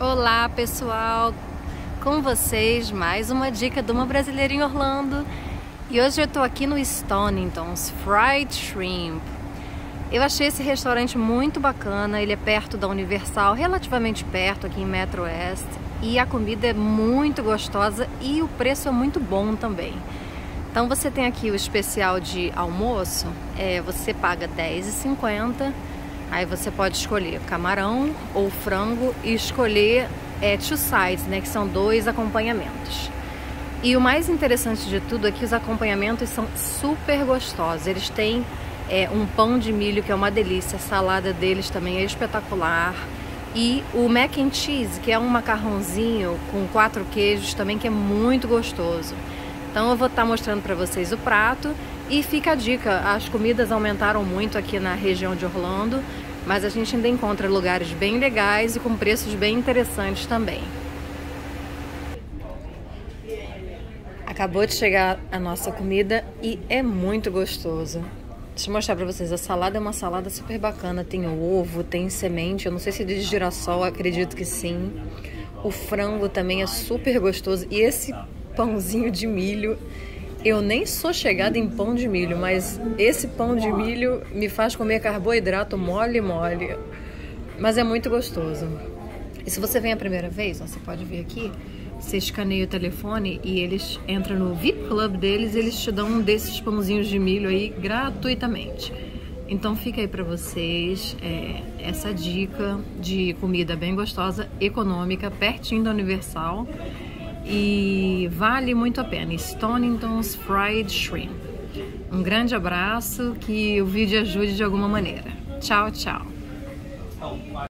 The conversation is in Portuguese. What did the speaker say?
Olá pessoal, com vocês mais uma dica de uma brasileira em Orlando. E hoje eu estou aqui no Stonington's Fried Shrimp. Eu achei esse restaurante muito bacana, ele é perto da Universal, relativamente perto aqui em Metro West e a comida é muito gostosa e o preço é muito bom também. Então você tem aqui o especial de almoço, é, você paga R$10,50 Aí você pode escolher camarão ou frango e escolher é, two sides, né, que são dois acompanhamentos. E o mais interessante de tudo é que os acompanhamentos são super gostosos. Eles têm é, um pão de milho que é uma delícia, a salada deles também é espetacular. E o mac and cheese, que é um macarrãozinho com quatro queijos também, que é muito gostoso. Então eu vou estar mostrando para vocês o prato e fica a dica, as comidas aumentaram muito aqui na região de Orlando, mas a gente ainda encontra lugares bem legais e com preços bem interessantes também. Acabou de chegar a nossa comida e é muito gostoso. Deixa eu mostrar pra vocês, a salada é uma salada super bacana, tem ovo, tem semente, eu não sei se é de girassol, acredito que sim. O frango também é super gostoso e esse pãozinho de milho eu nem sou chegada em pão de milho, mas esse pão de milho me faz comer carboidrato mole mole. Mas é muito gostoso. E se você vem a primeira vez, ó, você pode vir aqui, você escaneia o telefone e eles entram no VIP Club deles, eles te dão um desses pãozinhos de milho aí gratuitamente. Então fica aí para vocês é, essa dica de comida bem gostosa, econômica, pertinho da Universal e vale muito a pena. Stonington's Fried Shrimp. Um grande abraço, que o vídeo ajude de alguma maneira. Tchau, tchau.